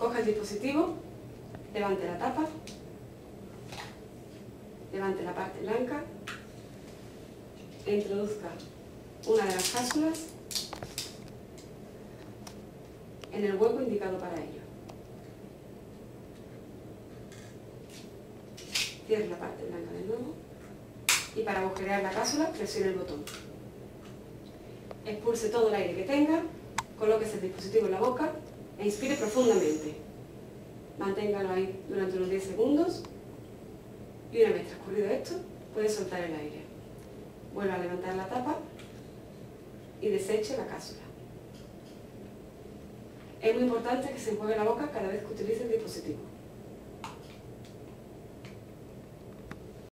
Coge el dispositivo, levante la tapa, levante la parte blanca introduzca una de las cápsulas en el hueco indicado para ello. Cierre la parte blanca de nuevo y para agujerear la cápsula presione el botón. Expulse todo el aire que tenga, colóquese el dispositivo en la boca e inspire profundamente. Manténgalo ahí durante unos 10 segundos y una vez transcurrido esto, puede soltar el aire. Vuelva a levantar la tapa y deseche la cápsula. Es muy importante que se enjuague la boca cada vez que utilice el dispositivo.